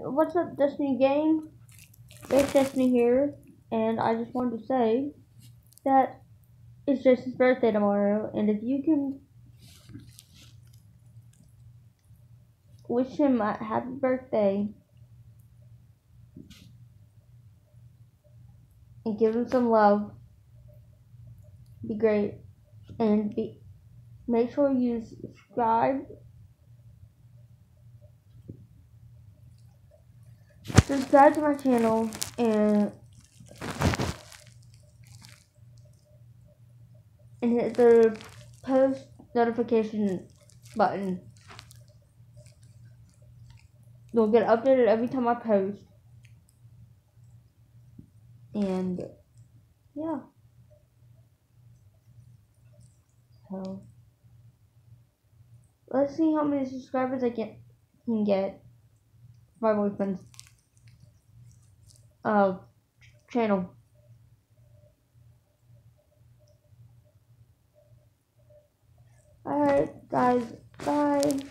what's up, Destiny Gang? It's Destiny here, and I just wanted to say that it's Jason's birthday tomorrow, and if you can wish him a happy birthday and give him some love, be great, and be make sure you subscribe subscribe to my channel and and hit the post notification button. You'll get updated every time I post. And yeah. So let's see how many subscribers I can can get. My boyfriend's uh, channel. Alright, guys, bye.